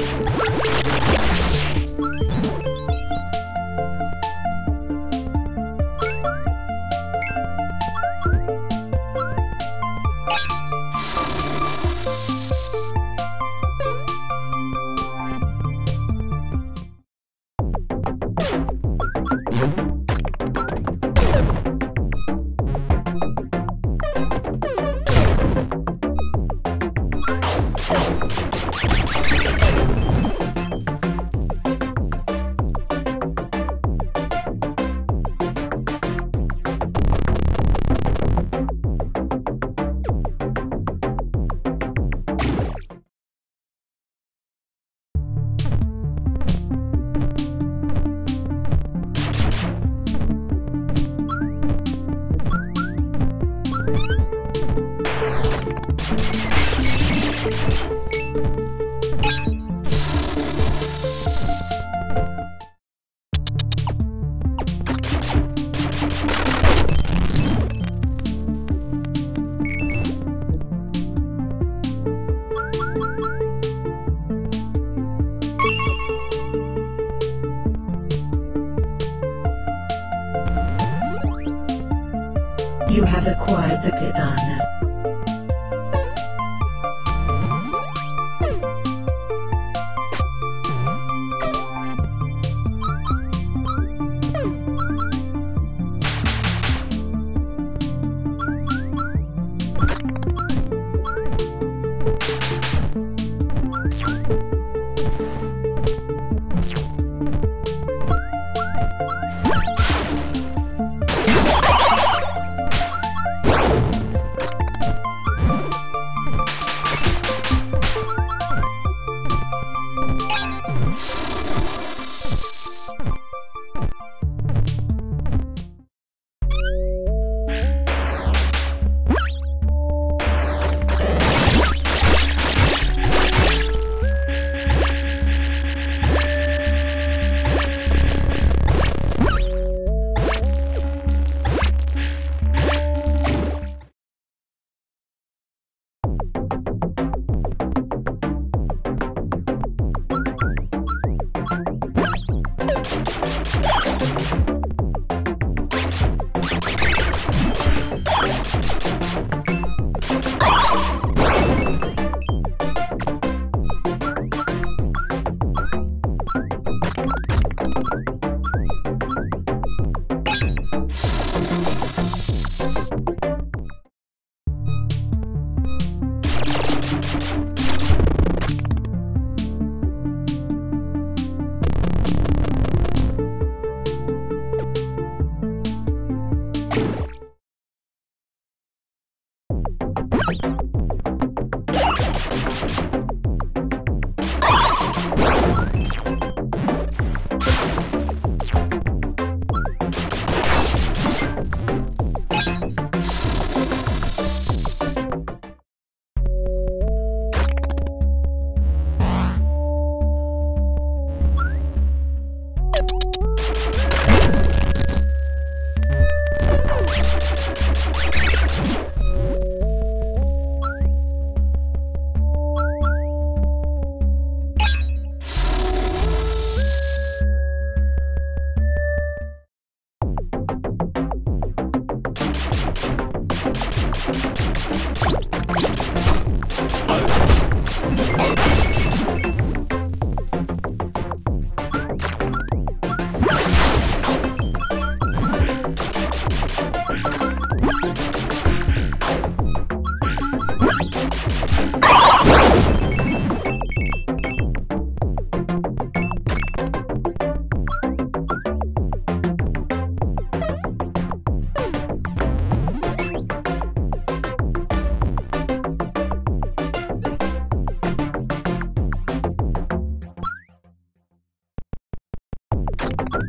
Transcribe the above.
Oh. You have acquired the katana. you